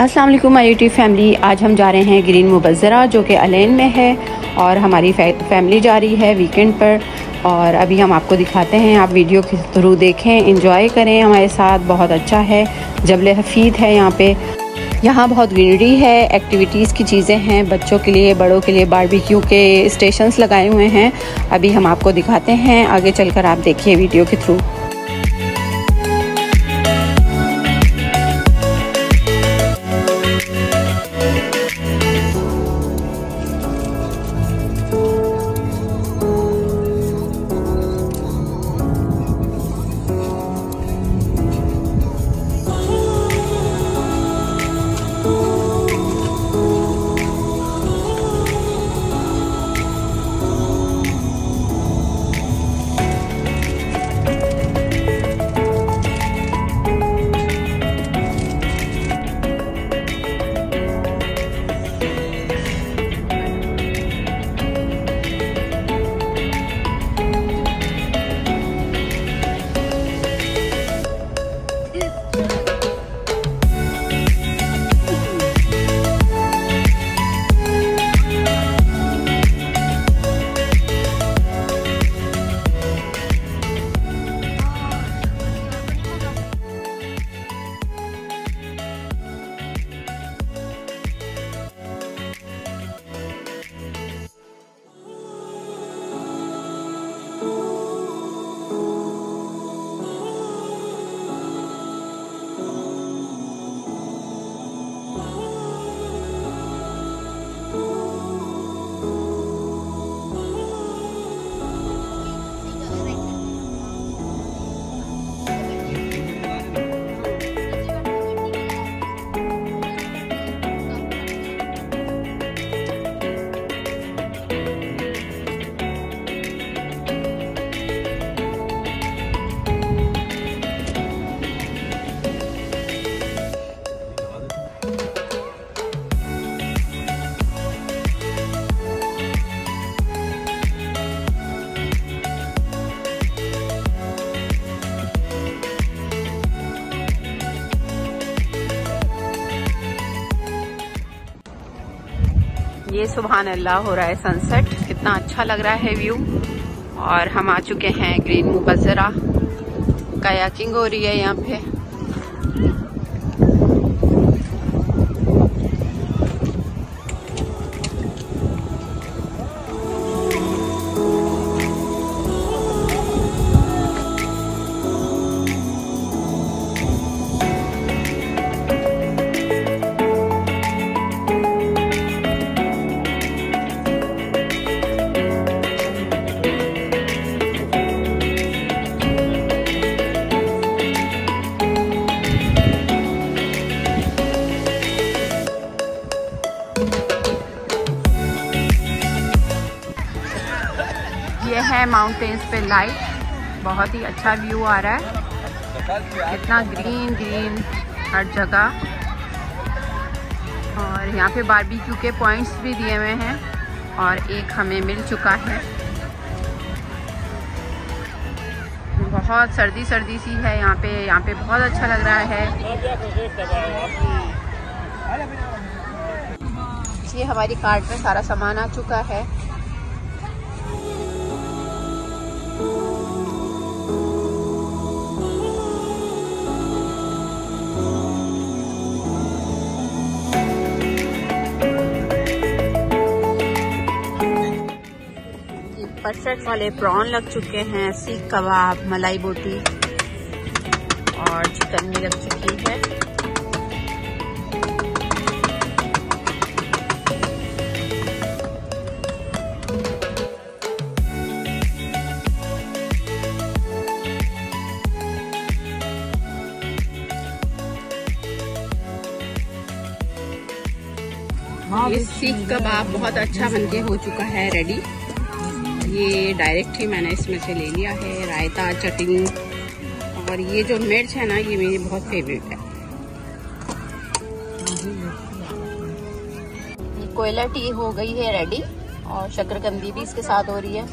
Aslam my YouTube family. आज हम जा रहे हैं ग्रीन मुबज़रा जो कि अलेन में है, और हमारी फैमिली जा रही है वीकेंड पर, और अभी हम आपको दिखाते हैं। आप वीडियो के थ्रू देखें इंजॉय करें। हमारे साथ बहुत अच्छा है, जबल हफीद है यहाँ पे। यहाँ बहुत ग्रीनरी है, एक्टिविटीज़ की चीज़ें हैं, बच्चों के लिए, बड़ों के लिए, बारबेक्यू के स्टेशंस लगाए हुए हैं। अभी हम आपको दिखाते हैं, आगे चलकर आप देखिए वीडियो के थ्रू। ये सुबह अल्लाह हो रहा है सनसेट कितना अच्छा लग रहा है व्यू और हम आ चुके हैं ग्रीन मुबजरा कयाकिंग हो रही है यहाँ पे। है माउंटेन्स पे लाइट बहुत ही अच्छा व्यू आ रहा है. इतना ग्रीन ग्रीन हर जगह. और यहाँ पे बारबेक्यू के पॉइंट्स भी दिए हुए हैं और एक हमें मिल चुका है. बहुत सर्दी सर्दी सी है यहाँ पे. यहाँ पे बहुत अच्छा लग रहा है. ये हमारी कार्ट में सारा सामान आ चुका है. परफेक्ट वाले प्रॉन लग चुके हैं, सीख कबाब, मलाई बोटी और चिकन भी लग चुकी है। हाँ, ये सीख कबाब बहुत अच्छा बनके हो चुका है रेडी ये डायरेक्ट ही मैंने इसमें से ले लिया है रायता चटनी और ये जो मिर्च है ना ये मेरी बहुत फेवरेट है। ये कोयला टी हो गई है रेडी और शक्करकंदी भी इसके साथ हो रही है।